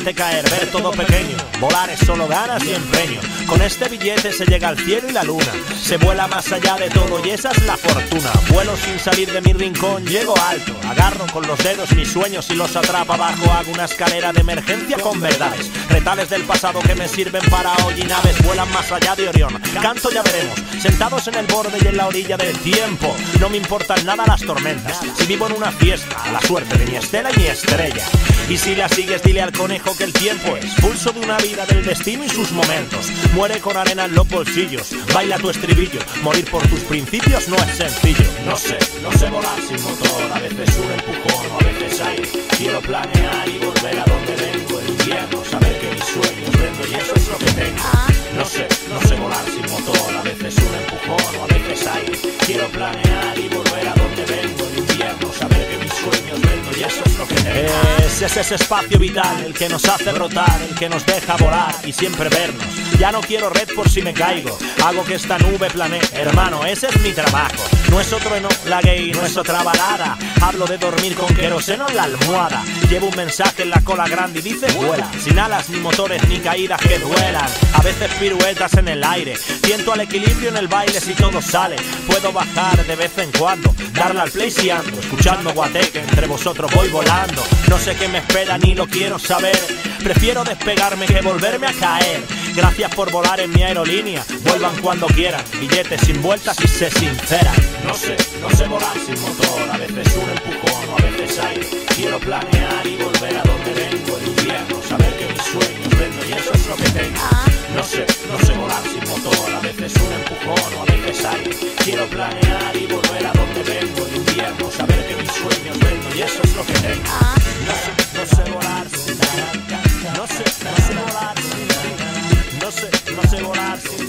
Caer, ver todo pequeño. Volar es solo ganas y empeño. Con este billete se llega al cielo y la luna. Se vuela más allá de todo y esa es la fortuna. Vuelo sin salir de mi rincón, llego alto. Agarro con los dedos mis sueños y los atrapa abajo. Hago una escalera de emergencia con verdades. Retales del pasado que me sirven para hoy y naves vuelan más allá de Orión. Canto ya veremos, sentados en el borde y en la orilla del tiempo. No me importan nada las tormentas. Si vivo en una fiesta, la suerte de mi estela y mi estrella. Y si la sigues, dile al conejo que el tiempo es pulso de una vida del destino y sus momentos. Muere con arena en los bolsillos, baila tu estribillo. Morir por tus principios no es sencillo. No sé, no sé volar sin motor, a veces un empujón a veces aire. Quiero planear y volver a donde vengo el invierno, saber que mis sueños vendo y eso es lo que tengo. No sé, no sé volar sin motor, a veces un empujón o a veces aire. Quiero planear y volver a donde vengo el invierno, saber que mis sueños vendo y es ese espacio vital el que nos hace brotar, el que nos deja volar y siempre vernos. Ya no quiero red por si me caigo, hago que esta nube planee. Hermano, ese es mi trabajo. No es otro no, la gay, no es otra balada. Hablo de dormir con queroseno en la almohada. Llevo un mensaje en la cola grande y dice vuela. Sin alas, ni motores, ni caídas que duelan. A veces piruetas en el aire. Siento al equilibrio en el baile si todo sale. Puedo bajar de vez en cuando, darle al play si ando. Escuchando guateque, entre vosotros voy volando. No sé qué me espera ni lo quiero saber. Prefiero despegarme que volverme a caer. Gracias por volar en mi aerolínea. Vuelvan cuando quieran. Billetes sin vueltas y sé sincera. No sé, no sé volar sin motor. A veces un empujón o a veces aire. Quiero planear y volver a donde vengo el invierno. Sueños vendo y eso es lo que tengo. No sé, no sé volar sin motor. A veces un empujón o a veces aire. Quiero planear y volver a donde vengo el invierno. Saber que mis sueños vendo y eso es lo que tengo. No sé, no sé volar sin No sé, no sé volar sin No sé, no sé volar sin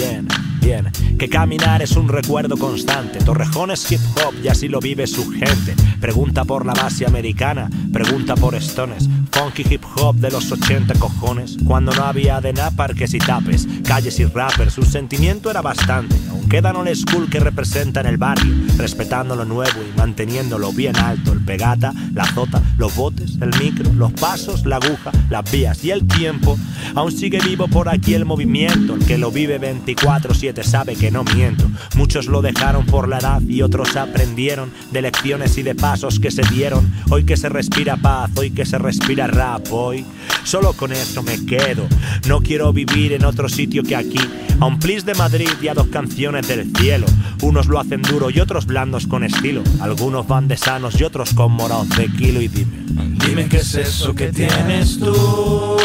Bien, bien. Que caminar es un recuerdo constante. Torrejón es hip hop y así lo vive su gente. Pregunta por la base americana, pregunta por Stones. Funky hip hop de los 80 cojones. Cuando no había de nada parques y tapes, calles y rappers, su sentimiento era bastante. Aún quedan old school que representan el barrio, respetando lo nuevo y manteniéndolo bien alto. El pegata, la zota, los botes, el micro, los pasos, la aguja, las vías y el tiempo. Aún sigue vivo por aquí el movimiento. El que lo vive 24-7 sabe que no miento. Muchos lo dejaron por la edad y otros aprendieron de lecciones y de pasos que se dieron. Hoy que se respira paz, hoy que se respira rap, hoy solo con eso me quedo. No quiero vivir en otro sitio que aquí. A un plis de Madrid y a dos canciones del cielo. Unos lo hacen duro y otros blandos con estilo. Algunos van de sanos y otros con morados de kilo y dime. Dime qué es eso que tienes tú,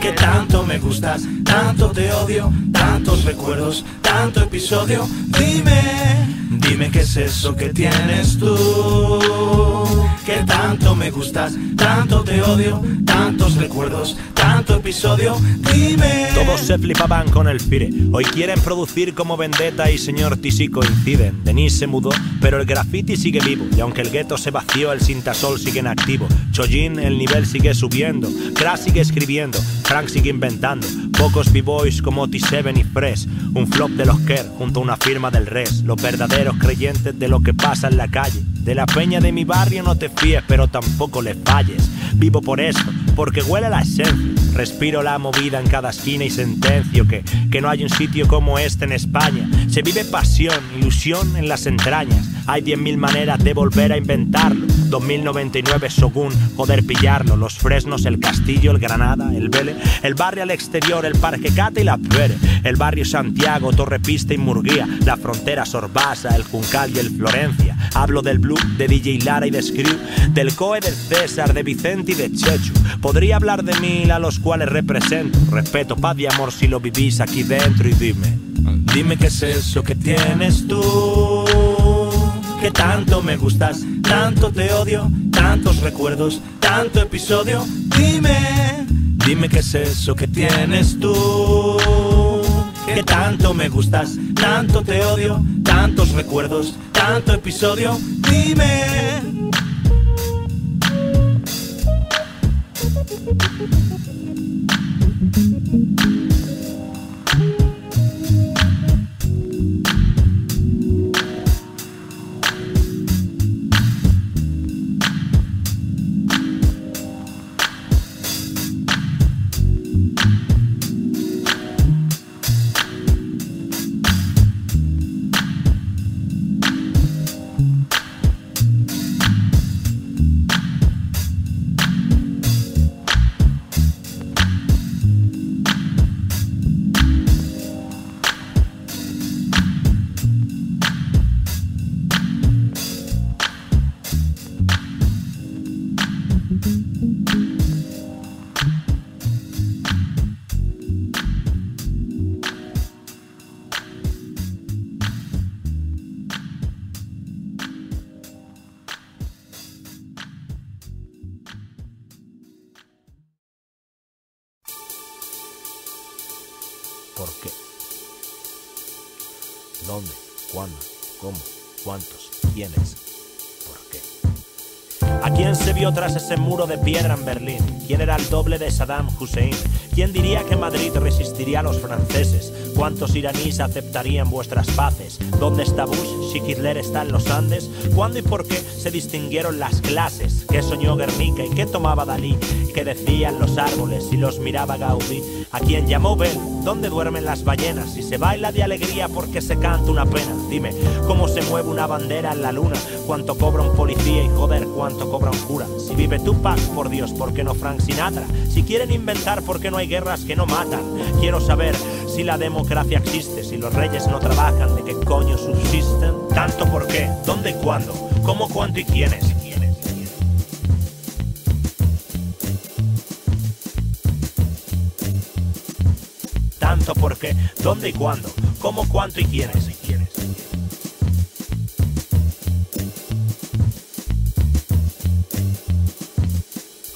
que tanto me gustas, tanto te odio, tantos recuerdos, tanto episodio. Dime, dime qué es eso que tienes tú, que tanto me gustas, tanto te odio, tantos recuerdos, tanto episodio. Dime. Todos se flipaban con el Fire. Hoy quieren producir como Vendetta y Señor Tisi coinciden. Denis se mudó, pero el graffiti sigue vivo. Y aunque el gueto se vació, el Sintasol sigue en activo. Chojin, el nivel sigue subiendo. Crash sigue escribiendo. Frank sigue inventando. Pocos b-boys como T7 y Fresh. Un flop de los Kerr junto a una firma del Res. Los verdaderos creyentes de lo que pasa en la calle. De la peña de mi barrio no te fíes, pero tampoco le falles. Vivo por esto, porque huele la esencia. Respiro la movida en cada esquina y sentencio que, que no hay un sitio como este en España. Se vive pasión, ilusión en las entrañas. Hay 10.000 maneras de volver a inventarlo. 2099 Shogun, poder pillarlo. Los Fresnos, el Castillo, el Granada, el Vélez, el barrio al exterior, el Parque Cate y la Pere, el barrio Santiago, Torrepista y Murguía, la frontera Sorbasa, el Juncal y el Florencia. Hablo del Blue, de DJ Lara y de Screw, del Coe, del César, de Vicente y de Chechu. Podría hablar de mil a los cuales represento. Respeto, paz y amor si lo vivís aquí dentro y dime. Dime qué es eso que tienes tú, que tanto me gustas, tanto te odio, tantos recuerdos, tanto episodio. Dime, dime qué es eso que tienes tú, que tanto me gustas, tanto te odio, tantos recuerdos, tanto episodio. Dime. ¿Por qué? ¿Dónde? ¿Cuándo? ¿Cómo? ¿Cuántos? ¿Quiénes? ¿Por qué? ¿A quién se vio tras ese muro de piedra en Berlín? ¿Quién era el doble de Saddam Hussein? ¿Quién diría que Madrid resistiría a los franceses? ¿Cuántos iraníes aceptarían vuestras paces? ¿Dónde está Bush si Hitler está en los Andes? ¿Cuándo y por qué se distinguieron las clases? ¿Qué soñó Guernica y qué tomaba Dalí? ¿Qué decían los árboles y los miraba Gaudí? ¿A quién llamó Bell? ¿Dónde duermen las ballenas? Si se baila de alegría porque se canta una pena. Dime, ¿cómo se mueve una bandera en la luna? ¿Cuánto cobra un policía y joder, cuánto cobra un cura? Si vive Tupac, por Dios, ¿por qué no Frank Sinatra? Si quieren inventar, ¿por qué no hay guerras que no matan? Quiero saber si la democracia existe, si los reyes no trabajan, ¿de qué coño subsisten? Tanto por qué, dónde y cuándo, cómo, cuánto y quiénes. Tanto por qué, dónde y cuándo, cómo, cuánto y quiénes.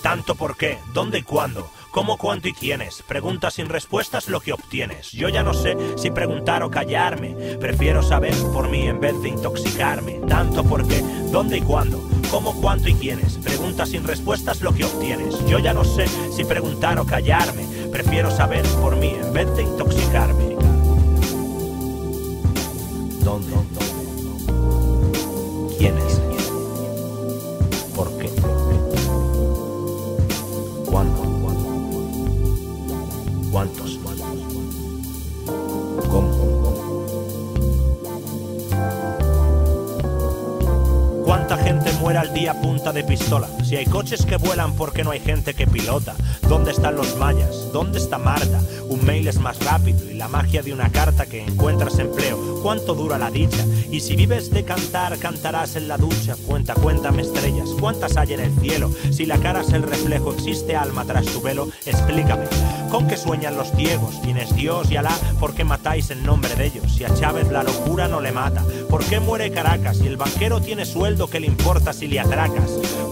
Tanto por qué, dónde y cuándo, cómo, cuánto y quiénes. Preguntas sin respuestas lo que obtienes. Yo ya no sé si preguntar o callarme. Prefiero saber por mí en vez de intoxicarme. Tanto por qué, dónde y cuándo, cómo, cuánto y quiénes. Preguntas sin respuestas lo que obtienes. Yo ya no sé si preguntar o callarme. Prefiero saber por mí en vez de intoxicarme. ¿Cuántos? Punta de pistola? Si hay coches que vuelan, ¿por qué no hay gente que pilota? ¿Dónde están los mayas? ¿Dónde está Marta? Un mail es más rápido y la magia de una carta que encuentras empleo. ¿Cuánto dura la dicha? Y si vives de cantar, cantarás en la ducha. Cuenta, cuéntame estrellas. ¿Cuántas hay en el cielo? Si la cara es el reflejo, ¿existe alma tras su velo? Explícame. ¿Con qué sueñan los ciegos? ¿Quién es Dios y Alá? ¿Por qué matáis en nombre de ellos? Si a Chávez la locura no le mata. ¿Por qué muere Caracas? Y el banquero tiene sueldo, ¿qué le importa si le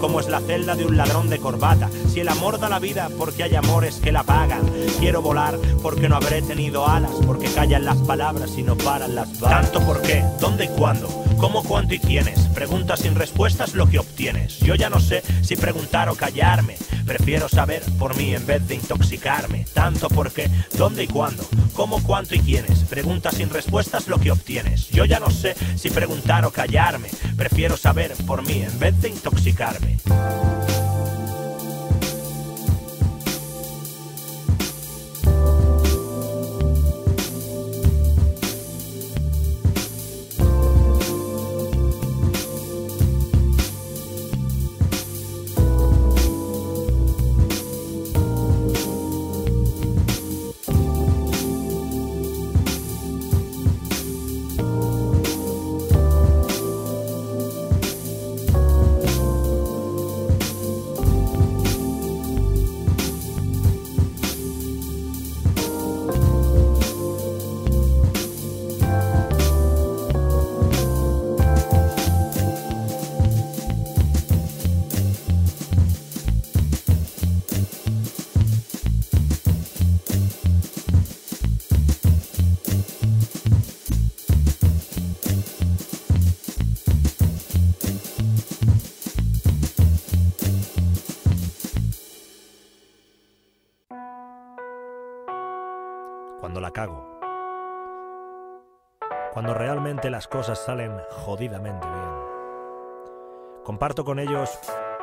¿Cómo es la celda de un ladrón de corbata? Si el amor da la vida, porque hay amores que la pagan. Quiero volar porque no habré tenido alas, porque callan las palabras y no paran las balas. Tanto por qué, dónde y cuándo, cómo, cuánto y quiénes. Preguntas sin respuestas lo que obtienes. Yo ya no sé si preguntar o callarme. Prefiero saber por mí en vez de intoxicarme. Tanto por qué, dónde y cuándo, cómo, cuánto y quiénes. Preguntas sin respuestas lo que obtienes. Yo ya no sé si preguntar o callarme. Prefiero saber por mí en vez de intoxicarme. Las cosas salen jodidamente bien. Comparto con ellos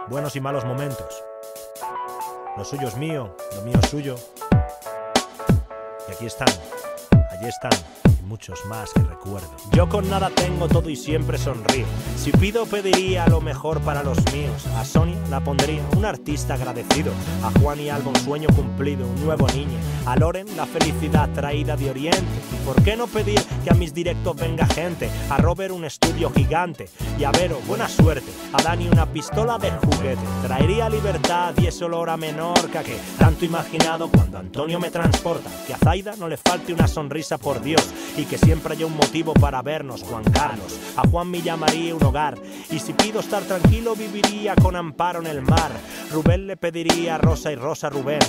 buenos y malos momentos. Lo suyo es mío, lo mío es suyo. Y aquí están, allí están muchos más que recuerdo. Yo con nada tengo todo y siempre sonrío. Si pido, pediría lo mejor para los míos. A Sonia la pondría un artista agradecido. A Juan y Alba un sueño cumplido, un nuevo niño. A Loren la felicidad traída de Oriente. ¿Y por qué no pedir que a mis directos venga gente? A Robert un estudio gigante. Y a Vero, buena suerte. A Dani una pistola de juguete. Traería libertad y ese olor a Menorca que tanto imaginado cuando Antonio me transporta. Que a Zaida no le falte una sonrisa por Dios y que siempre haya un motivo para vernos, Juan Carlos. A Juan me llamaría un hogar y si pido estar tranquilo viviría con amparo en el mar. Rubén le pediría a Rosa y Rosa Rubén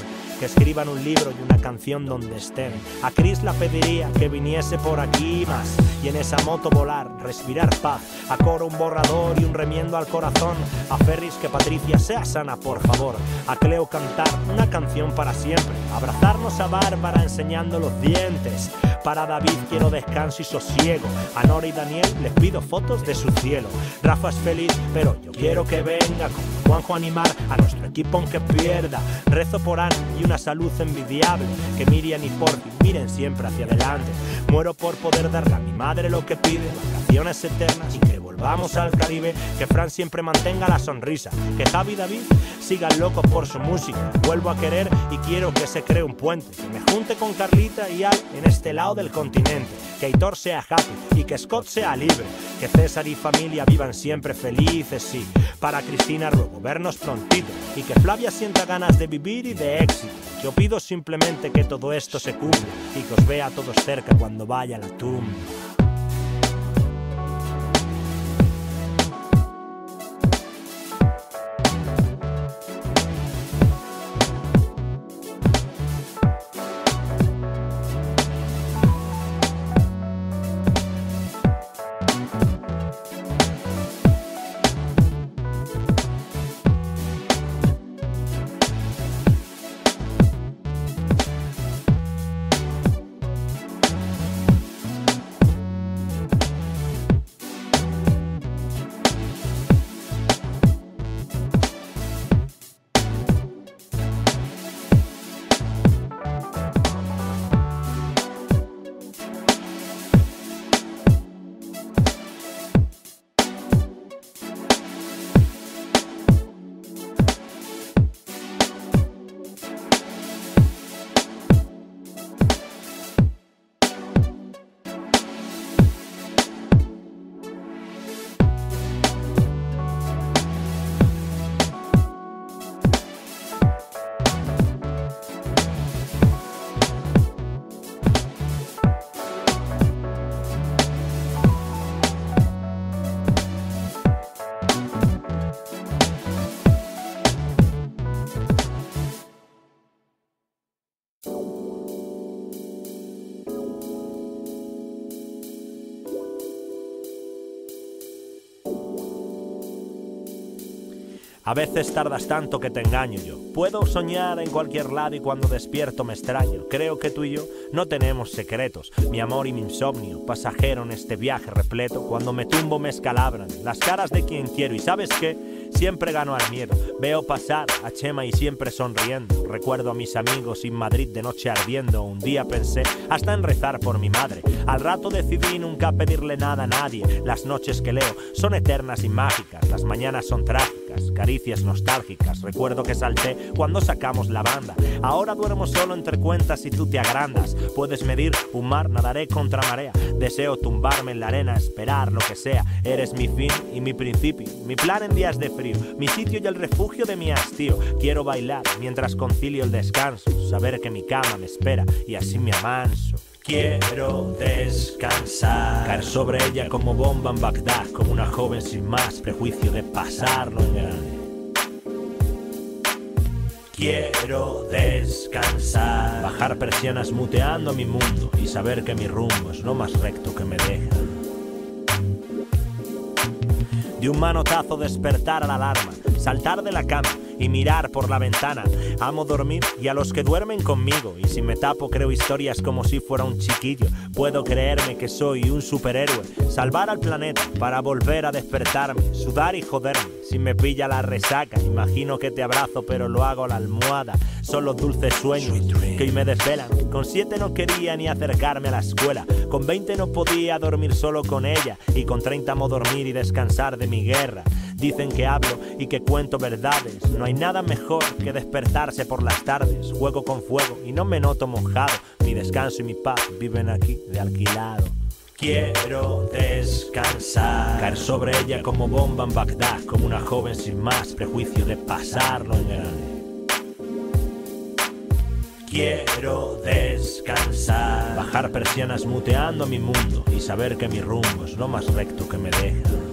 que escriban un libro y una canción donde estén. A Cris la pediría que viniese por aquí más y en esa moto volar, respirar paz. A Coro un borrador y un remiendo al corazón. A Ferris que Patricia sea sana, por favor. A Cleo cantar una canción para siempre. Abrazarnos a Bárbara enseñando los dientes. Para David quiero descanso y sosiego. A Nora y Daniel les pido fotos de su cielo. Rafa es feliz, pero yo quiero que venga con Juanjo animar a nuestro equipo aunque pierda. Rezo por Ana y una salud envidiable. Que Miriam y Porky miren siempre hacia adelante. Muero por poder darle a mi madre lo que pide. Vacaciones eternas y que volvamos al Caribe. Que Fran siempre mantenga la sonrisa. Que Javi David sigan locos por su música. Vuelvo a querer y quiero que se cree un puente. Que me junte con Carlita y Al en este lado del continente. Que Aitor sea happy y que Scott sea libre. Que César y familia vivan siempre felices, sí. Para Cristina ruego vernos prontito y que Flavia sienta ganas de vivir y de éxito. Yo pido simplemente que todo esto se cumpla y que os vea a todos cerca cuando vaya a la tumba. A veces tardas tanto que te engaño yo. Puedo soñar en cualquier lado y cuando despierto me extraño. Creo que tú y yo no tenemos secretos. Mi amor y mi insomnio, pasajero en este viaje repleto. Cuando me tumbo me escalabran las caras de quien quiero. ¿Y sabes qué? Siempre gano al miedo. Veo pasar a Chema y siempre sonriendo. Recuerdo a mis amigos en Madrid de noche ardiendo. Un día pensé hasta en rezar por mi madre. Al rato decidí nunca pedirle nada a nadie. Las noches que leo son eternas y mágicas. Las mañanas son trágicas, caricias nostálgicas. Recuerdo que salté cuando sacamos la banda. Ahora duermo solo entre cuentas y tú te agrandas. Puedes medir un mar, nadaré contra marea. Deseo tumbarme en la arena, esperar lo que sea. Eres mi fin y mi principio. Mi plan en días de frío mi sitio y el refugio de mi hastío. Quiero bailar mientras concilio el descanso, saber que mi cama me espera y así me amanso. Quiero descansar. Caer sobre ella como bomba en Bagdad, como una joven sin más prejuicio de pasarlo en grande. Quiero descansar. Bajar persianas muteando mi mundo y saber que mi rumbo es lo más recto que me deja. De un manotazo despertar a la alarma, saltar de la cama y mirar por la ventana. Amo dormir y a los que duermen conmigo. Y si me tapo creo historias como si fuera un chiquillo. Puedo creerme que soy un superhéroe. Salvar al planeta para volver a despertarme. Sudar y joderme. Si me pilla la resaca, imagino que te abrazo pero lo hago a la almohada. Son los dulces sueños que hoy me desvelan. Con siete no quería ni acercarme a la escuela. Con 20 no podía dormir solo con ella. Y con 30 amo dormir y descansar de mi guerra. Dicen que hablo y que cuento verdades. No hay nada mejor que despertarse por las tardes. Juego con fuego y no me noto mojado. Mi descanso y mi paz viven aquí de alquilado. Quiero descansar, caer sobre ella como bomba en Bagdad, como una joven sin más prejuicio de pasarlo en grande. Quiero descansar, bajar persianas muteando mi mundo y saber que mi rumbo es lo más recto que me deja.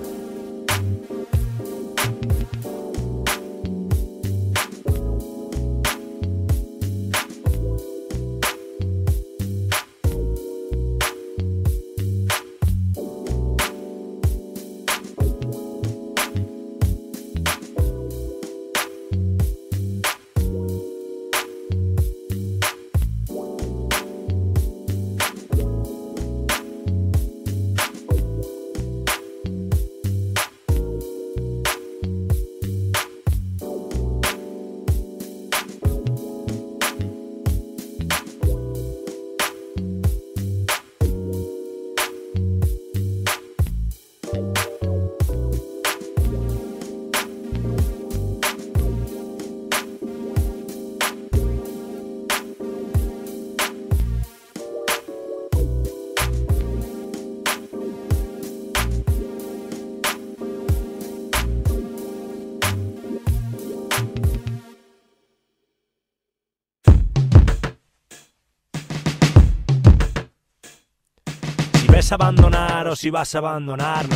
Abandonar o si vas a abandonar, no.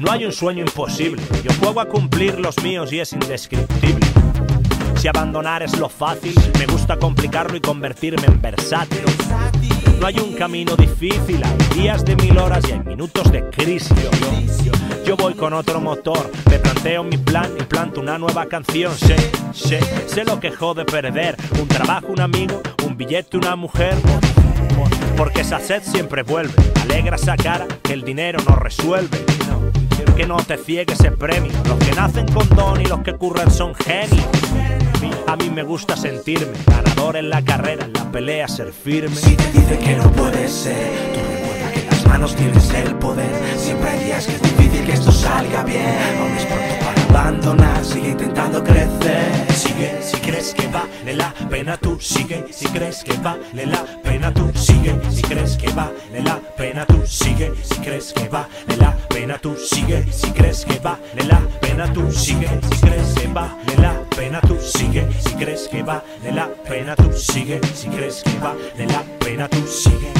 No. Hay un sueño imposible. Yo juego a cumplir los míos y es indescriptible. Si abandonar es lo fácil, me gusta complicarlo y convertirme en versátil. No hay un camino difícil, hay días de mil horas y hay minutos de crisis. Yo, yo voy con otro motor, me planteo mi plan y planto una nueva canción. Sé, sé, sé lo que jode perder. Un trabajo, un amigo, un billete, una mujer. Porque esa sed siempre vuelve. Alegra esa cara que el dinero no resuelve. Que no te ciegue ese premio. Los que nacen con don y los que curran son genios. A mí me gusta sentirme ganador en la carrera, en la pelea, ser firme. Si te dice que no puede ser, tú recuerda que en las manos tienes el poder. Siempre hay días que es difícil que esto salga bien. Aún es pronto abandonar, sigue intentando crecer. Sigue, si crees que vale la pena, tú sigue. Si crees que vale la pena, tú sigue. Si crees que vale la pena, tú sigue. Si crees que vale la pena, tú sigue. Si crees que vale la pena, tú sigue. Si crees que vale la pena, tú sigue. Si crees que vale la pena, tú sigue. Si crees que vale la pena, tú sigue.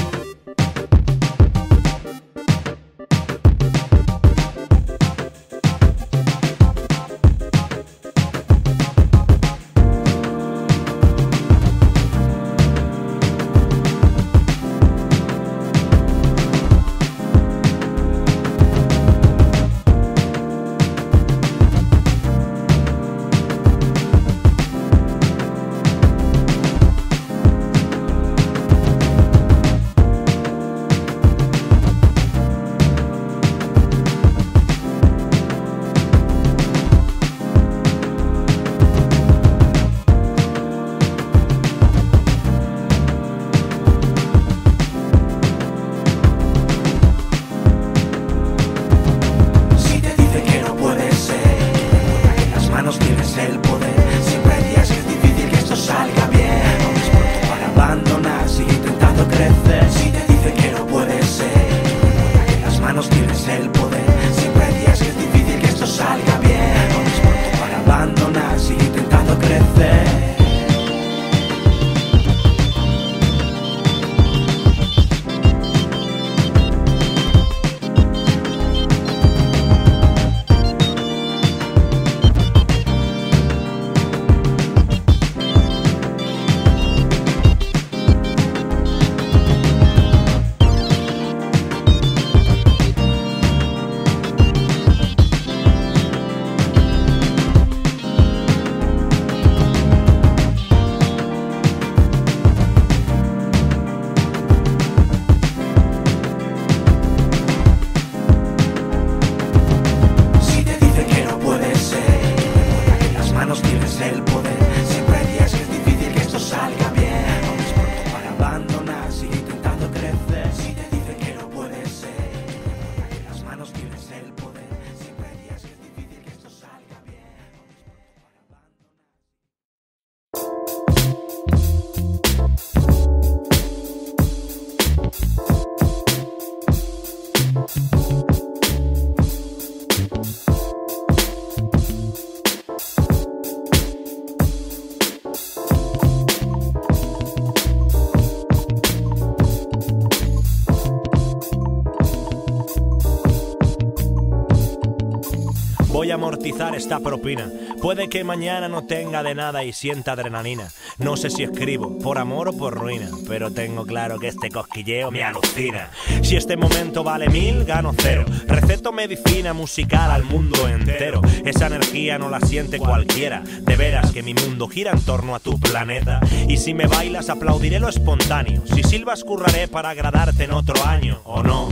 Esta propina. Puede que mañana no tenga de nada y sienta adrenalina. No sé si escribo por amor o por ruina, pero tengo claro que este cosquilleo me alucina. Si este momento vale mil, gano cero. Receto medicina musical al mundo entero. Esa energía no la siente cualquiera. De veras que mi mundo gira en torno a tu planeta. Y si me bailas, aplaudiré lo espontáneo. Si silbas, curraré para agradarte en otro año, ¿o no?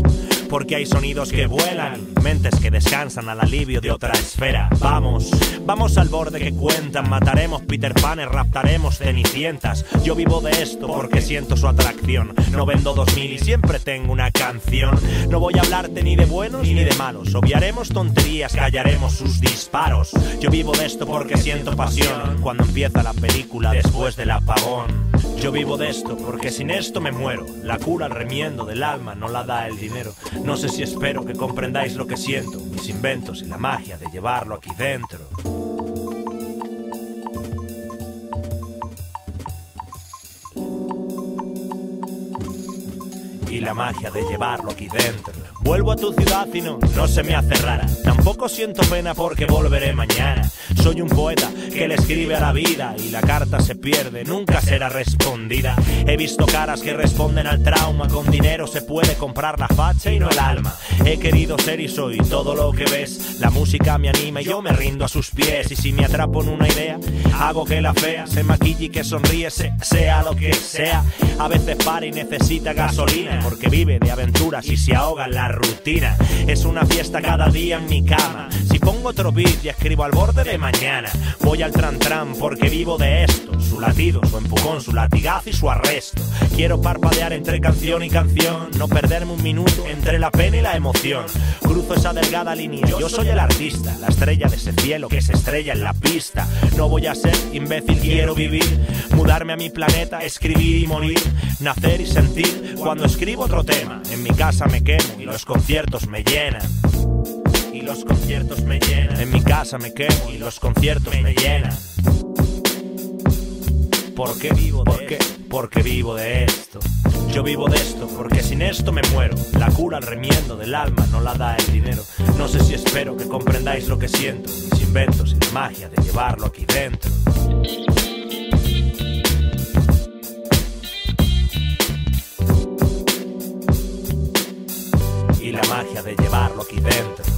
Porque hay sonidos que vuelan, mentes que descansan al alivio de otra esfera. Vamos, vamos al borde que cuentan, mataremos Peter Panes, raptaremos cenicientas. Yo vivo de esto porque siento su atracción. No vendo dos mil y siempre tengo una canción. No voy a hablarte ni de buenos ni de malos. Obviaremos tonterías, callaremos sus disparos. Yo vivo de esto porque siento pasión cuando empieza la película después del apagón. Yo vivo de esto porque sin esto me muero. La cura al remiendo del alma no la da el dinero. No sé si espero que comprendáis lo que siento, mis inventos y la magia de llevarlo aquí dentro. y la magia de llevarlo aquí dentro. Vuelvo a tu ciudad y no, no se me hace rara. Tampoco siento pena porque volveré mañana. Soy un poeta que le escribe a la vida y la carta se pierde, nunca será respondida. He visto caras que responden al trauma, con dinero se puede comprar la facha y no el alma. He querido ser y soy todo lo que ves. La música me anima y yo me rindo a sus pies. Y si me atrapo en una idea, hago que la fea se maquille y que sonríe, sea lo que sea. A veces para y necesita gasolina porque vive de aventuras y se ahoga en la rutina. Es una fiesta cada día en mi cama. Si pongo otro beat y escribo al borde de mañana, voy al tran porque vivo de esto. Su latido, su empujón, su latigazo y su arresto. Quiero parpadear entre canción y canción, no perderme un minuto entre la pena y la emoción. Cruzo esa delgada línea, yo soy el artista, la estrella de ese cielo que se estrella en la pista. No voy a ser imbécil, quiero vivir, mudarme a mi planeta, escribir y morir, nacer y sentir cuando escribo otro tema. En mi casa me quemo y los conciertos me llenan. Y los conciertos me llenan. En mi casa me quemo y los conciertos me llenan. ¿Por qué vivo de ¿Por qué? Porque vivo de esto. Yo vivo de esto porque sin esto me muero. La cura al remiendo del alma no la da el dinero. No sé si espero que comprendáis lo que siento. Mis inventos y la magia de llevarlo aquí dentro. De llevarlo aquí dentro.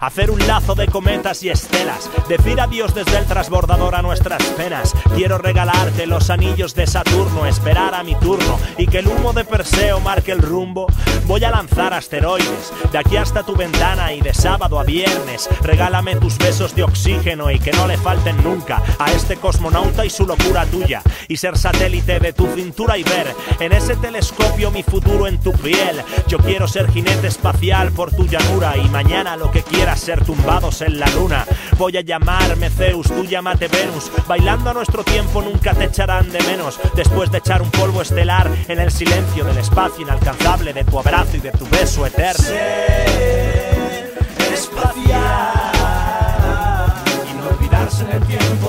Hacer un lazo de cometas y estelas, decir adiós desde el transbordador a nuestras penas. Quiero regalarte los anillos de Saturno, esperar a mi turno y que el humo de Perseo marque el rumbo. Voy a lanzar asteroides de aquí hasta tu ventana y de sábado a viernes. Regálame tus besos de oxígeno y que no le falten nunca a este cosmonauta y su locura tuya. Y ser satélite de tu cintura y ver en ese telescopio mi futuro en tu piel. Yo quiero ser jinete espacial por tu llanura y mañana lo que quieras ser tumbados en la luna. Voy a llamarme Zeus, tú llámate Venus. Bailando a nuestro tiempo nunca te echarán de menos. Después de echar un polvo estelar en el silencio del espacio inalcanzable de tu abrazo y de tu beso eterno. Ser espacial y no olvidarse en el tiempo,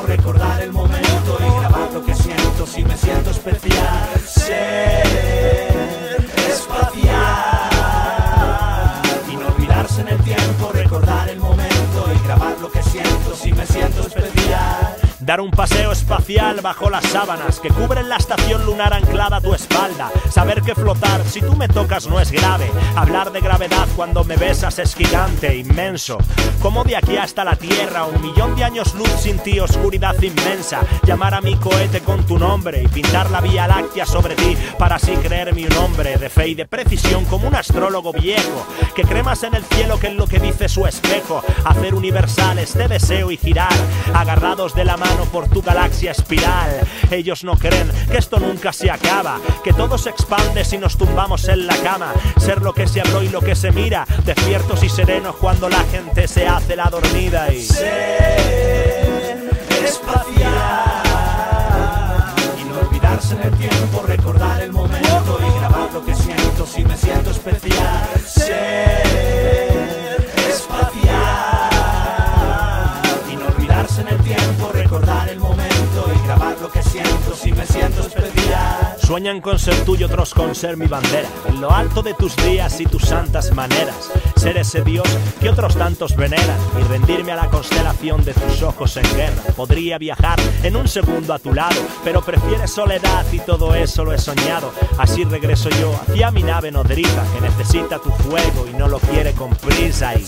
Dar un paseo espacial bajo las sábanas que cubren la estación lunar anclada a tu espalda. Saber que flotar si tú me tocas no es grave. Hablar de gravedad cuando me besas es gigante, inmenso. Como de aquí hasta la Tierra, un millón de años luz sin ti, oscuridad inmensa. Llamar a mi cohete con tu nombre y pintar la Vía Láctea sobre ti para así creerme un hombre de fe y de precisión como un astrólogo viejo que cree más en el cielo que en lo que dice su espejo. Hacer universal este deseo y girar agarrados de la mano por tu galaxia espiral. Ellos no creen que esto nunca se acaba, que todo se expande si nos tumbamos en la cama. Ser lo que se habló y lo que se mira, despiertos y serenos cuando la gente se hace la dormida y ser espacial y no olvidarse en el tiempo, recordar el momento y grabar lo que siento si me siento especial. Sueñan con ser tuyo, otros con ser mi bandera. En lo alto de tus días y tus santas maneras. Ser ese Dios que otros tantos veneran. Y rendirme a la constelación de tus ojos en guerra. Podría viajar en un segundo a tu lado. Pero prefieres soledad y todo eso lo he soñado. Así regreso yo hacia mi nave nodriza. Que necesita tu fuego y no lo quiere con prisa. Y